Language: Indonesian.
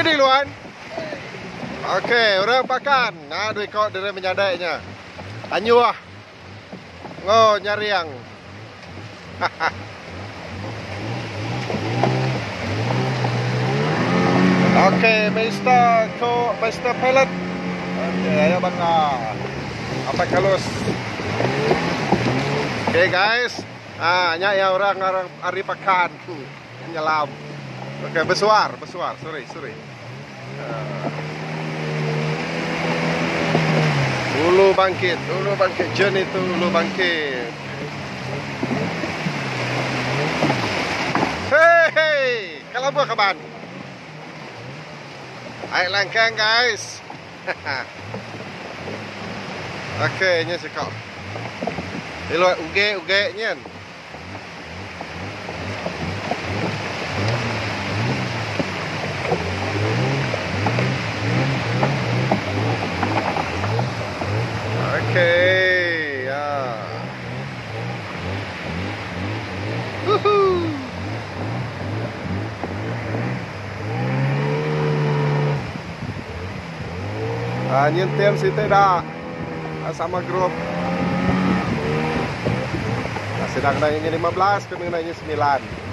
Ready Luan? Okey, orang pakan. Nah, duit kau dari menyadainya. Anyu ah. Ngo nyariang. Okey, Mr. Ko, Mr. Pellet. Okey, ayo bangga. Apa kalus? Okey guys. Ah, nya ya orang orang hari pakan. Nyelam. Okey, bersuar, bersuar. Sorry, sorry. Hulu bangkit, hulu bangkit. Jen itu hulu bangkit. Hei, kalau buat kaban. Ayo langkang guys. Okey, nya sekau. Ilo uge uge nyen. Ah, nyentem si ah, sama grup. Ah, sedang naiknya 15, kami naiknya 9.